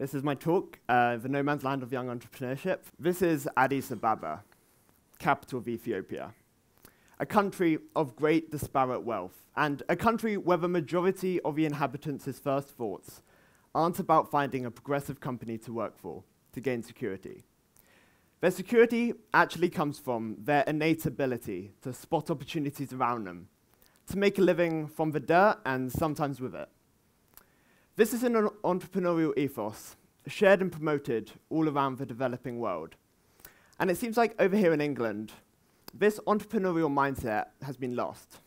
This is my talk, uh, The No Man's Land of Young Entrepreneurship. This is Addis Ababa, capital of Ethiopia, a country of great disparate wealth, and a country where the majority of the inhabitants' first thoughts aren't about finding a progressive company to work for to gain security. Their security actually comes from their innate ability to spot opportunities around them, to make a living from the dirt and sometimes with it. This is an entrepreneurial ethos shared and promoted all around the developing world. And it seems like over here in England, this entrepreneurial mindset has been lost.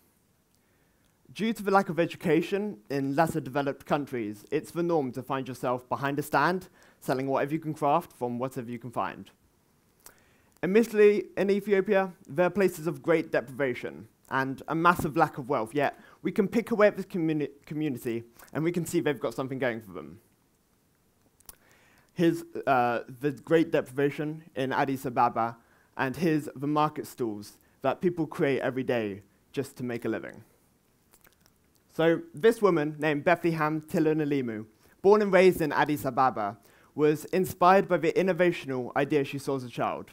Due to the lack of education in lesser developed countries, it's the norm to find yourself behind a stand, selling whatever you can craft from whatever you can find. Admittedly, in Ethiopia, there are places of great deprivation, and a massive lack of wealth, yet we can pick away at this communi community and we can see they've got something going for them. Here's uh, the great deprivation in Addis Ababa, and his, the market stalls that people create every day just to make a living. So this woman named Bethlehem Tilahun Alemu, born and raised in Addis Ababa, was inspired by the innovational idea she saw as a child.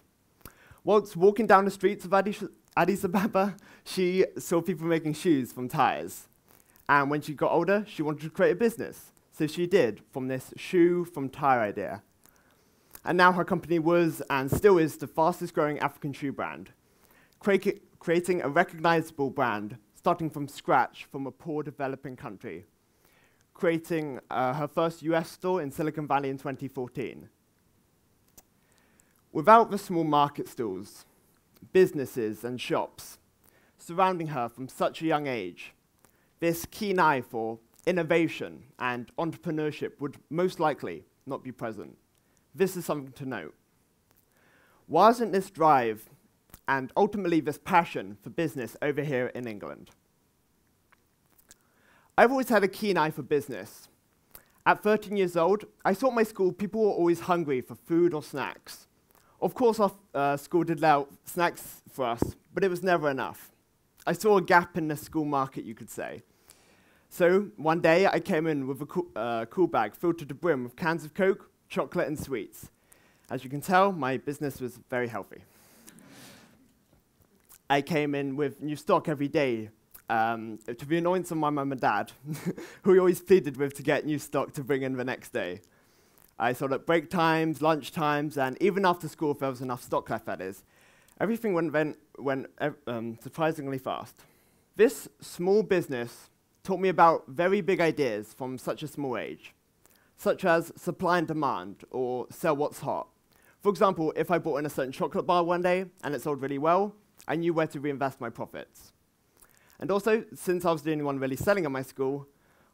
Whilst walking down the streets of Addis, Addis Ababa, she saw people making shoes from tires. And when she got older, she wanted to create a business. So she did from this shoe from tire idea. And now her company was and still is the fastest growing African shoe brand, creating a recognizable brand starting from scratch from a poor developing country, creating uh, her first US store in Silicon Valley in 2014. Without the small market stalls, businesses, and shops surrounding her from such a young age, this keen eye for innovation and entrepreneurship would most likely not be present. This is something to note. Why isn't this drive and ultimately this passion for business over here in England? I've always had a keen eye for business. At 13 years old, I saw at my school people were always hungry for food or snacks. Of course, our uh, school did allow snacks for us, but it was never enough. I saw a gap in the school market, you could say. So one day I came in with a cool, uh, cool bag filled to the brim with cans of Coke, chocolate, and sweets. As you can tell, my business was very healthy. I came in with new stock every day um, to the annoyance of my mum and dad, who always pleaded with to get new stock to bring in the next day. I sold at break times, lunch times, and even after school if there was enough stock left, that is. Everything went, went, went um, surprisingly fast. This small business taught me about very big ideas from such a small age, such as supply and demand, or sell what's hot. For example, if I bought in a certain chocolate bar one day and it sold really well, I knew where to reinvest my profits. And also, since I was the only one really selling at my school,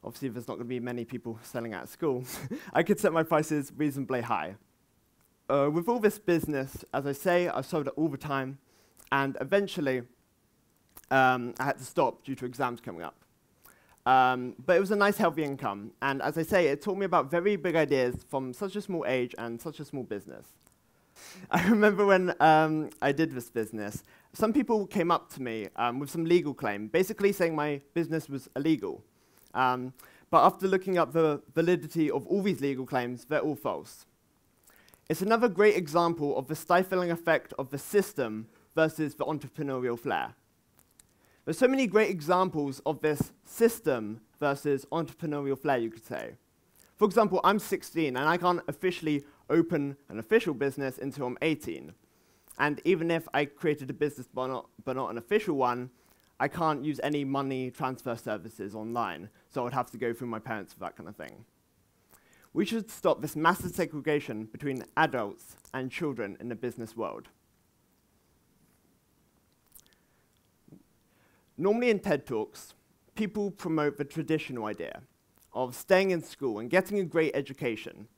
obviously there's not going to be many people selling at school, I could set my prices reasonably high. Uh, with all this business, as I say, I sold it all the time, and eventually um, I had to stop due to exams coming up. Um, but it was a nice, healthy income, and as I say, it taught me about very big ideas from such a small age and such a small business. I remember when um, I did this business, some people came up to me um, with some legal claim, basically saying my business was illegal. Um, but after looking up the validity of all these legal claims, they're all false. It's another great example of the stifling effect of the system versus the entrepreneurial flair. There's so many great examples of this system versus entrepreneurial flair, you could say. For example, I'm 16 and I can't officially open an official business until I'm 18. And even if I created a business but not, but not an official one, I can't use any money transfer services online, so I would have to go through my parents for that kind of thing. We should stop this massive segregation between adults and children in the business world. Normally in TED Talks, people promote the traditional idea of staying in school and getting a great education.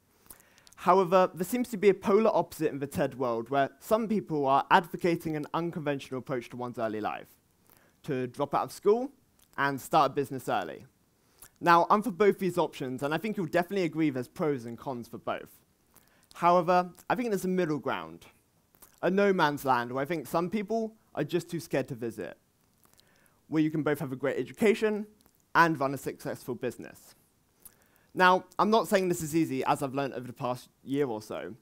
However, there seems to be a polar opposite in the TED world where some people are advocating an unconventional approach to one's early life to drop out of school and start a business early. Now, I'm for both these options, and I think you'll definitely agree there's pros and cons for both. However, I think there's a middle ground, a no man's land where I think some people are just too scared to visit, where you can both have a great education and run a successful business. Now, I'm not saying this is easy, as I've learned over the past year or so.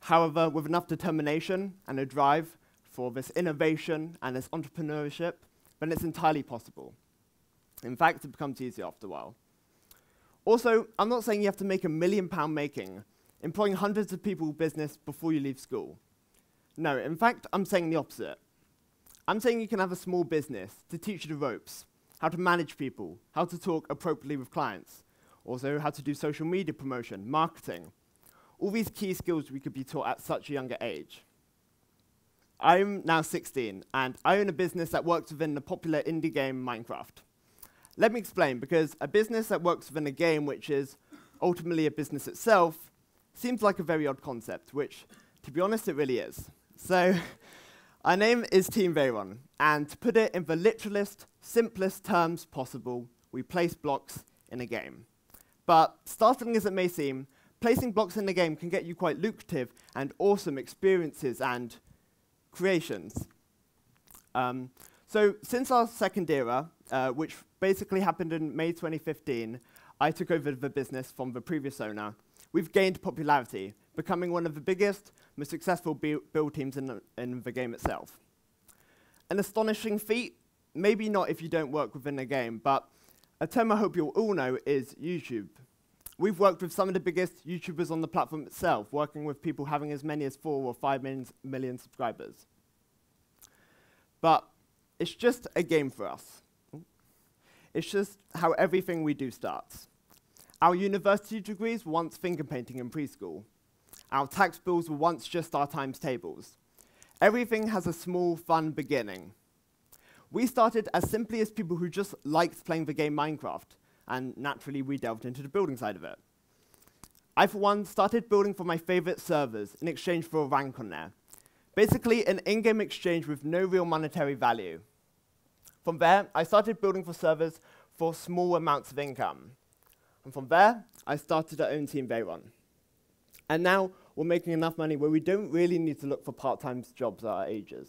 However, with enough determination and a drive for this innovation and this entrepreneurship, then it's entirely possible. In fact, it becomes easier after a while. Also, I'm not saying you have to make a million pound making, employing hundreds of people business before you leave school. No, in fact, I'm saying the opposite. I'm saying you can have a small business to teach you the ropes, how to manage people, how to talk appropriately with clients, also how to do social media promotion, marketing. All these key skills we could be taught at such a younger age. I'm now 16, and I own a business that works within the popular indie game Minecraft. Let me explain, because a business that works within a game which is ultimately a business itself seems like a very odd concept, which, to be honest, it really is. So, our name is Team Veyron, and to put it in the literalist, simplest terms possible, we place blocks in a game. But startling as it may seem, placing blocks in the game can get you quite lucrative and awesome experiences and creations. Um, so since our second era, uh, which basically happened in May 2015, I took over the business from the previous owner. We've gained popularity, becoming one of the biggest, most successful build teams in the, in the game itself. An astonishing feat, maybe not if you don't work within the game, but a term I hope you'll all know is YouTube. We've worked with some of the biggest YouTubers on the platform itself, working with people having as many as four or five million, million subscribers. But it's just a game for us. It's just how everything we do starts. Our university degrees once finger painting in preschool. Our tax bills were once just our times tables. Everything has a small, fun beginning. We started as simply as people who just liked playing the game Minecraft, and naturally we delved into the building side of it. I, for one, started building for my favorite servers in exchange for a rank on there. Basically, an in-game exchange with no real monetary value. From there, I started building for servers for small amounts of income. And from there, I started our own team, Veyron. And now, we're making enough money where we don't really need to look for part-time jobs at our ages.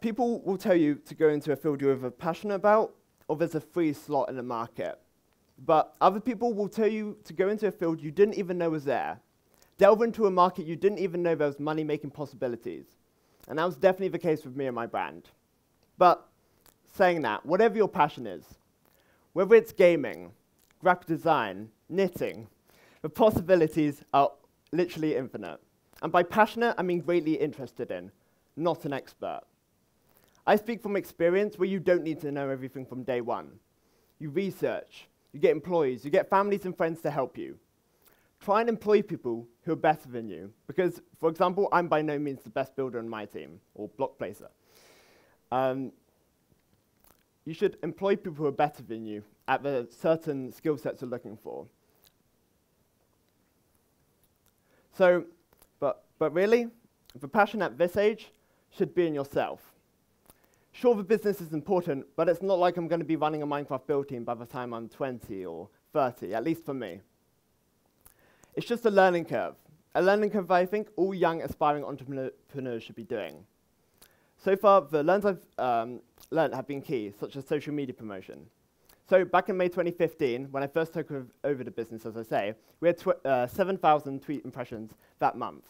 People will tell you to go into a field you're either passionate about or there's a free slot in the market. But other people will tell you to go into a field you didn't even know was there. Delve into a market you didn't even know there was money-making possibilities. And that was definitely the case with me and my brand. But saying that, whatever your passion is, whether it's gaming, graphic design, knitting, the possibilities are literally infinite. And by passionate, I mean greatly interested in, not an expert. I speak from experience where you don't need to know everything from day one. You research, you get employees, you get families and friends to help you. Try and employ people who are better than you. Because, for example, I'm by no means the best builder in my team, or block placer. Um, you should employ people who are better than you at the certain skill sets you're looking for. So, but, but really, the passion at this age should be in yourself. Sure, the business is important, but it's not like I'm going to be running a Minecraft build team by the time I'm 20 or 30, at least for me. It's just a learning curve. A learning curve I think all young aspiring entrepreneurs should be doing. So far, the learns I've um, learned have been key, such as social media promotion. So back in May 2015, when I first took over the business, as I say, we had uh, 7,000 tweet impressions that month.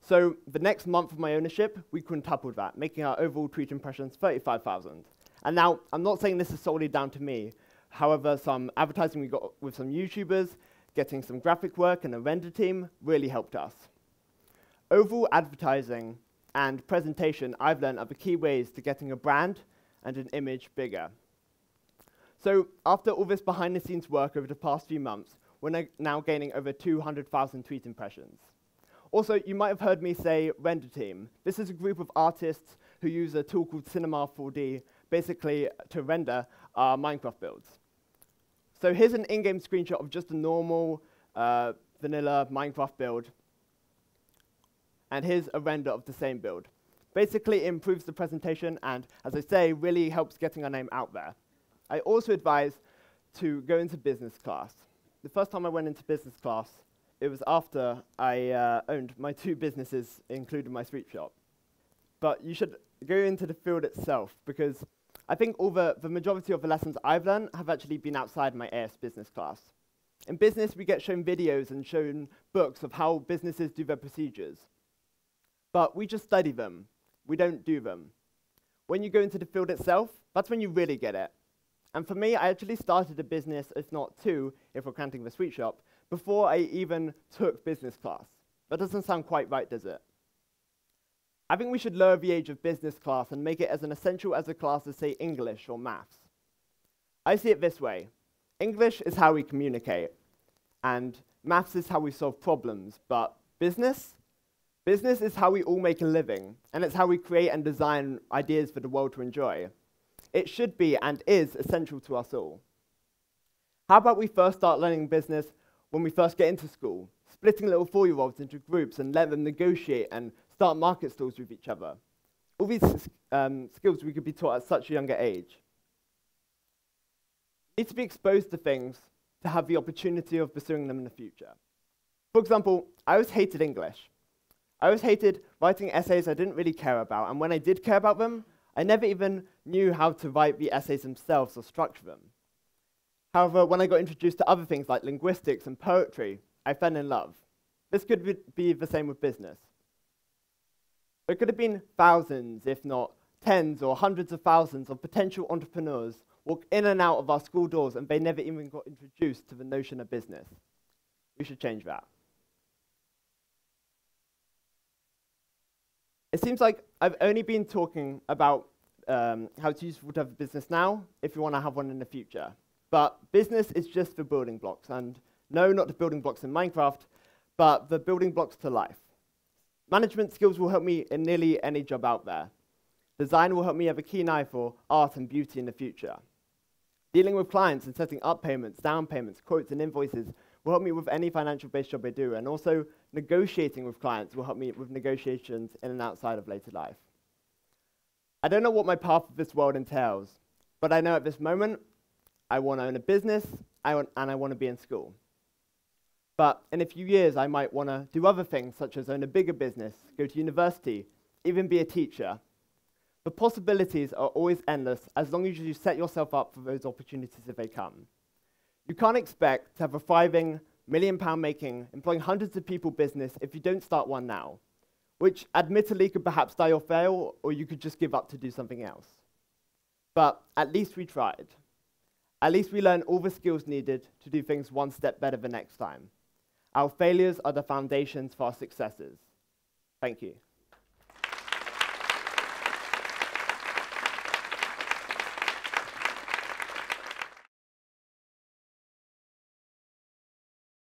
So the next month of my ownership, we quintupled that, making our overall tweet impressions 35,000. And now, I'm not saying this is solely down to me. However, some advertising we got with some YouTubers, getting some graphic work and a render team really helped us. Overall advertising and presentation I've learned are the key ways to getting a brand and an image bigger. So after all this behind the scenes work over the past few months, we're now gaining over 200,000 tweet impressions. Also, you might have heard me say render team. This is a group of artists who use a tool called Cinema 4D, basically to render our Minecraft builds. So here's an in-game screenshot of just a normal uh, vanilla Minecraft build. And here's a render of the same build. Basically, it improves the presentation and, as I say, really helps getting our name out there. I also advise to go into business class. The first time I went into business class, it was after I uh, owned my two businesses, including my sweet shop. But you should go into the field itself because I think all the, the majority of the lessons I've learned have actually been outside my AS business class. In business, we get shown videos and shown books of how businesses do their procedures. But we just study them, we don't do them. When you go into the field itself, that's when you really get it. And for me, I actually started a business, if not two, if we're counting the sweet shop, before I even took business class. That doesn't sound quite right, does it? I think we should lower the age of business class and make it as an essential as a class as, say, English or maths. I see it this way. English is how we communicate, and maths is how we solve problems, but business? Business is how we all make a living, and it's how we create and design ideas for the world to enjoy. It should be and is essential to us all. How about we first start learning business when we first get into school, splitting little four-year-olds into groups and let them negotiate and start market stalls with each other. All these um, skills we could be taught at such a younger age. We need to be exposed to things to have the opportunity of pursuing them in the future. For example, I always hated English. I always hated writing essays I didn't really care about, and when I did care about them, I never even knew how to write the essays themselves or structure them. However, when I got introduced to other things like linguistics and poetry, I fell in love. This could be the same with business. There could have been thousands, if not tens or hundreds of thousands of potential entrepreneurs walk in and out of our school doors and they never even got introduced to the notion of business. We should change that. It seems like I've only been talking about um, how it's useful to have a business now if you want to have one in the future. But business is just the building blocks. And no, not the building blocks in Minecraft, but the building blocks to life. Management skills will help me in nearly any job out there. Design will help me have a keen eye for art and beauty in the future. Dealing with clients and setting up payments, down payments, quotes, and invoices will help me with any financial based job I do. And also, negotiating with clients will help me with negotiations in and outside of later life. I don't know what my path of this world entails, but I know at this moment I want to own a business I want, and I want to be in school. But in a few years, I might want to do other things, such as own a bigger business, go to university, even be a teacher. The possibilities are always endless as long as you set yourself up for those opportunities if they come. You can't expect to have a thriving, million pound making, employing hundreds of people business if you don't start one now, which admittedly could perhaps die or fail, or you could just give up to do something else. But at least we tried. At least we learned all the skills needed to do things one step better the next time. Our failures are the foundations for our successes. Thank you.